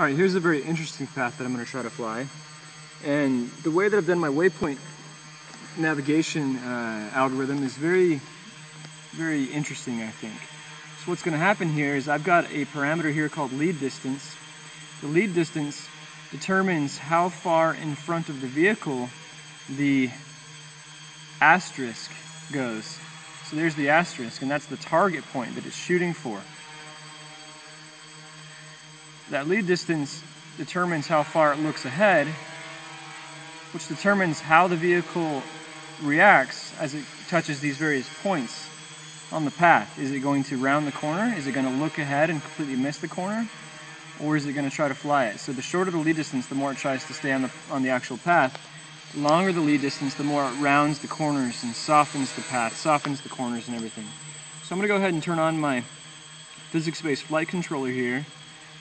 All right, here's a very interesting path that I'm going to try to fly. And the way that I've done my waypoint navigation uh, algorithm is very, very interesting, I think. So what's going to happen here is I've got a parameter here called lead distance. The lead distance determines how far in front of the vehicle the asterisk goes. So there's the asterisk, and that's the target point that it's shooting for. That lead distance determines how far it looks ahead, which determines how the vehicle reacts as it touches these various points on the path. Is it going to round the corner? Is it going to look ahead and completely miss the corner? Or is it going to try to fly it? So the shorter the lead distance, the more it tries to stay on the, on the actual path. The longer the lead distance, the more it rounds the corners and softens the path, softens the corners and everything. So I'm going to go ahead and turn on my physics-based flight controller here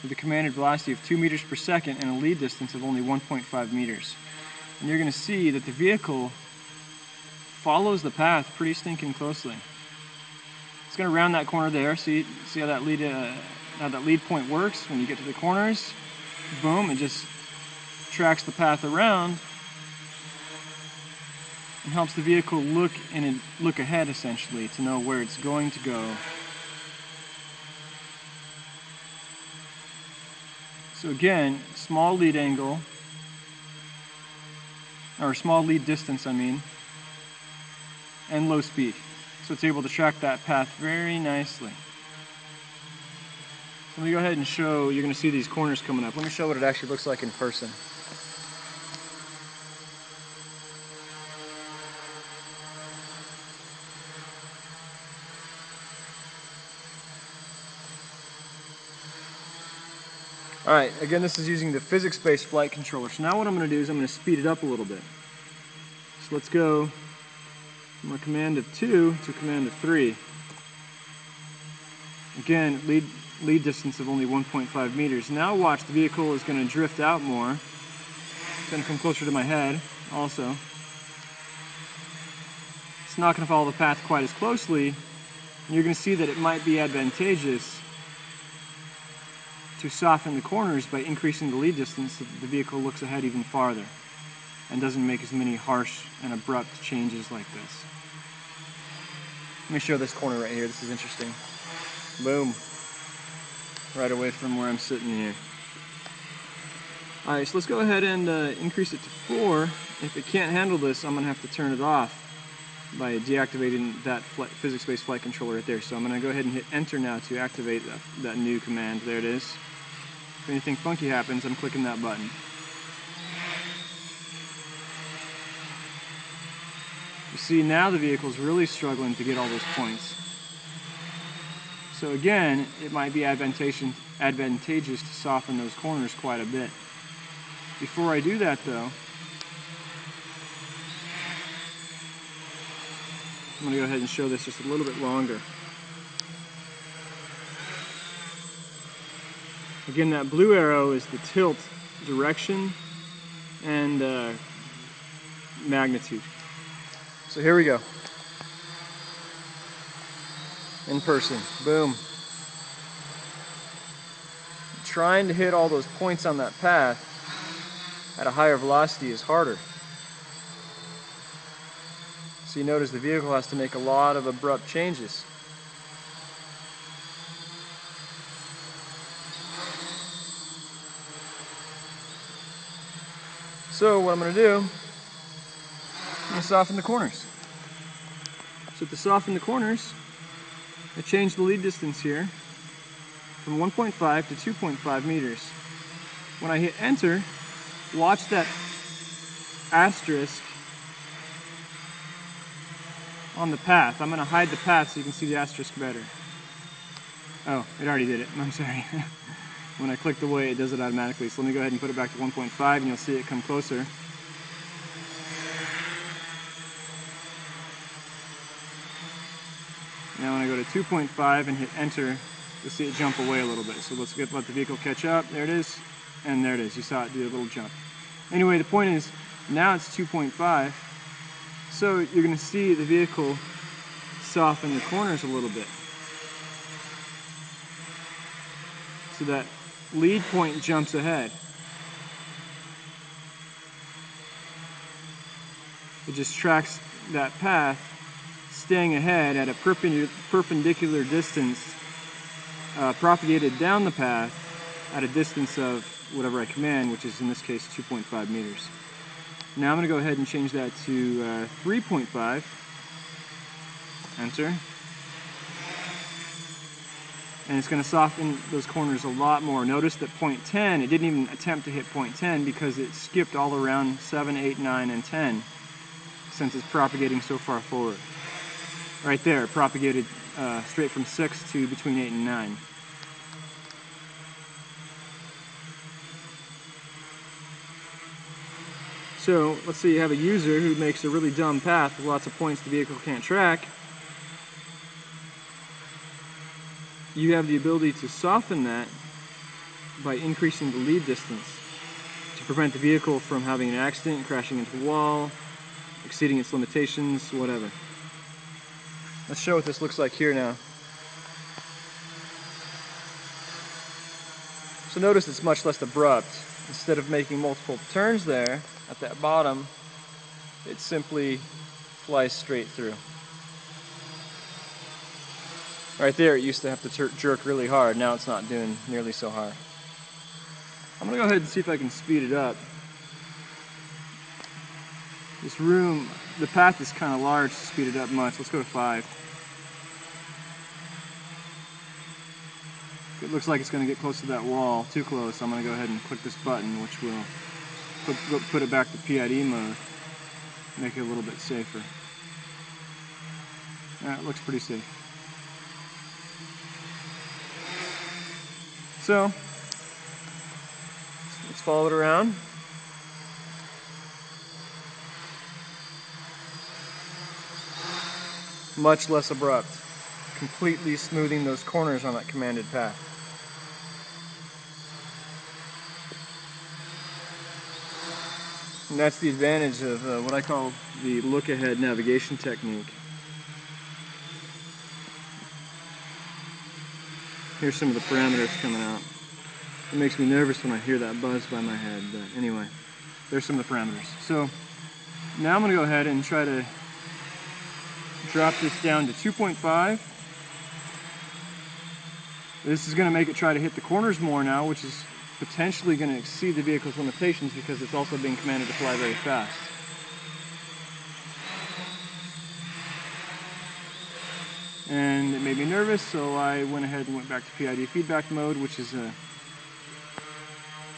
with a commanded velocity of 2 meters per second and a lead distance of only 1.5 meters. And you're going to see that the vehicle follows the path pretty stinking closely. It's going to round that corner there. See, see how that lead uh, how that lead point works when you get to the corners. Boom! It just tracks the path around and helps the vehicle look and look ahead essentially to know where it's going to go. So again, small lead angle, or small lead distance I mean, and low speed. So it's able to track that path very nicely. So let me go ahead and show, you're going to see these corners coming up. Let me show what it actually looks like in person. All right, again, this is using the physics-based flight controller. So now what I'm gonna do is I'm gonna speed it up a little bit. So let's go from a command of two to a command of three. Again, lead, lead distance of only 1.5 meters. Now watch, the vehicle is gonna drift out more. It's gonna come closer to my head also. It's not gonna follow the path quite as closely. And you're gonna see that it might be advantageous to soften the corners by increasing the lead distance so that the vehicle looks ahead even farther and doesn't make as many harsh and abrupt changes like this. Let me show this corner right here. This is interesting. Boom. Right away from where I'm sitting here. Alright, so let's go ahead and uh, increase it to 4. If it can't handle this, I'm going to have to turn it off by deactivating that physics-based flight controller right there. So I'm going to go ahead and hit enter now to activate that, that new command. There it is. If anything funky happens, I'm clicking that button. You see, now the vehicle's really struggling to get all those points. So again, it might be advantageous, advantageous to soften those corners quite a bit. Before I do that though, I'm going to go ahead and show this just a little bit longer. Again, that blue arrow is the tilt direction and uh, magnitude. So here we go. In person, boom. Trying to hit all those points on that path at a higher velocity is harder. So you notice the vehicle has to make a lot of abrupt changes. So what I'm going to do, I'm to soften the corners. So to soften the corners, I change the lead distance here from 1.5 to 2.5 meters. When I hit enter, watch that asterisk on the path. I'm going to hide the path so you can see the asterisk better. Oh, it already did it. I'm sorry. when I click the way, it does it automatically. So let me go ahead and put it back to 1.5 and you'll see it come closer. Now when I go to 2.5 and hit enter, you'll see it jump away a little bit. So let's get, let the vehicle catch up. There it is. And there it is. You saw it do a little jump. Anyway, the point is, now it's 2.5. So you're going to see the vehicle soften the corners a little bit. So that lead point jumps ahead. It just tracks that path, staying ahead at a perpendicular distance, uh, propagated down the path at a distance of whatever I command, which is in this case 2.5 meters. Now I'm going to go ahead and change that to uh, 3.5. Enter and it's going to soften those corners a lot more. Notice that point 10, it didn't even attempt to hit point 10 because it skipped all around 7, 8, 9, and 10 since it's propagating so far forward. Right there, propagated uh, straight from 6 to between 8 and 9. So let's say you have a user who makes a really dumb path with lots of points the vehicle can't track you have the ability to soften that by increasing the lead distance to prevent the vehicle from having an accident, crashing into a wall, exceeding its limitations, whatever. Let's show what this looks like here now. So notice it's much less abrupt. Instead of making multiple turns there at that bottom, it simply flies straight through. Right there, it used to have to jerk really hard. Now it's not doing nearly so hard. I'm gonna go ahead and see if I can speed it up. This room, the path is kind of large to speed it up much. Let's go to five. It looks like it's going to get close to that wall, too close. I'm going to go ahead and click this button, which will put, put it back to PID mode, make it a little bit safer. That looks pretty safe. So let's follow it around. Much less abrupt, completely smoothing those corners on that commanded path. And that's the advantage of uh, what I call the look ahead navigation technique. Here's some of the parameters coming out. It makes me nervous when I hear that buzz by my head, but anyway, there's some of the parameters. So now I'm going to go ahead and try to drop this down to 2.5. This is going to make it try to hit the corners more now, which is potentially going to exceed the vehicle's limitations because it's also being commanded to fly very fast. And it made me nervous so I went ahead and went back to PID feedback mode which is uh,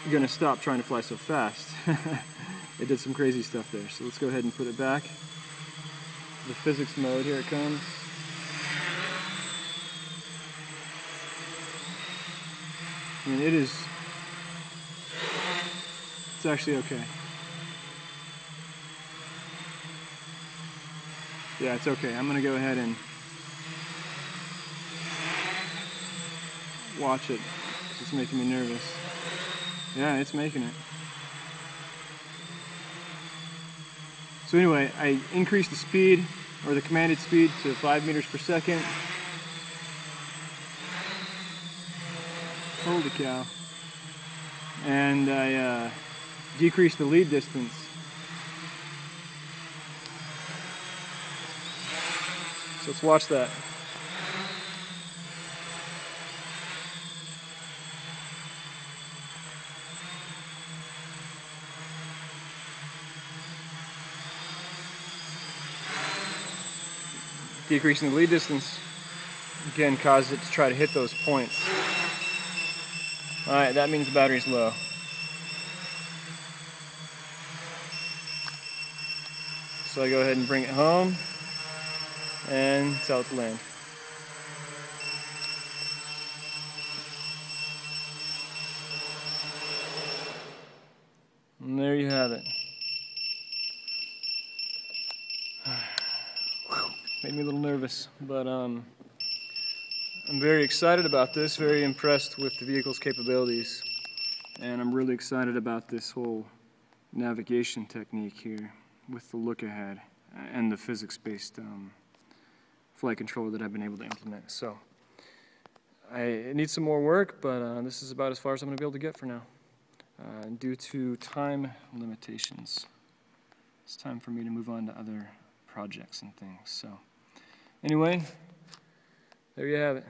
gonna stop trying to fly so fast. It did some crazy stuff there so let's go ahead and put it back. The physics mode here it comes. And it is it's actually okay. Yeah it's okay. I'm gonna go ahead and watch it. It's making me nervous. Yeah, it's making it. So anyway, I increased the speed, or the commanded speed, to 5 meters per second. Holy cow. And I uh, decreased the lead distance. So let's watch that. Decreasing the lead distance again causes it to try to hit those points. Alright, that means the battery's low. So I go ahead and bring it home and tell it to land. Made me a little nervous, but um, I'm very excited about this, very impressed with the vehicle's capabilities, and I'm really excited about this whole navigation technique here with the look ahead and the physics-based um, flight controller that I've been able to implement. So I, it needs some more work, but uh, this is about as far as I'm going to be able to get for now. Uh, due to time limitations, it's time for me to move on to other projects and things. So, anyway, there you have it.